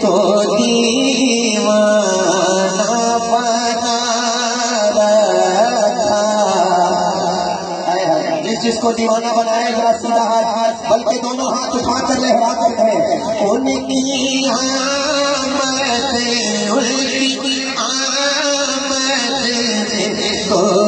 तो दीवाना जिस जिसको दीवाना बनाया जरा सीधा हाथ हाथ, बल्कि दोनों हाथ उठा कर लहरा कर है। उनकी आमद उनकी आमद तो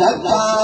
लथा